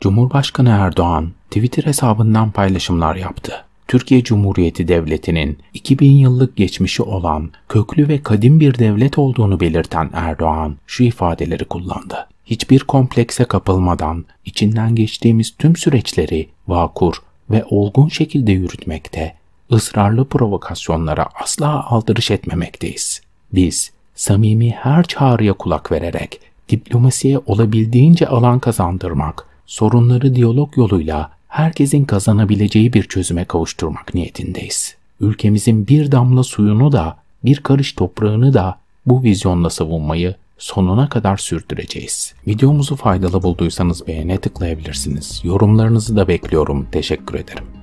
Cumhurbaşkanı Erdoğan Twitter hesabından paylaşımlar yaptı. Türkiye Cumhuriyeti Devleti'nin 2000 yıllık geçmişi olan köklü ve kadim bir devlet olduğunu belirten Erdoğan şu ifadeleri kullandı. Hiçbir komplekse kapılmadan içinden geçtiğimiz tüm süreçleri vakur ve olgun şekilde yürütmekte, ısrarlı provokasyonlara asla aldırış etmemekteyiz. Biz samimi her çağrıya kulak vererek diplomasiye olabildiğince alan kazandırmak, sorunları diyalog yoluyla herkesin kazanabileceği bir çözüme kavuşturmak niyetindeyiz. Ülkemizin bir damla suyunu da, bir karış toprağını da bu vizyonla savunmayı sonuna kadar sürdüreceğiz. Videomuzu faydalı bulduysanız beğene tıklayabilirsiniz. Yorumlarınızı da bekliyorum. Teşekkür ederim.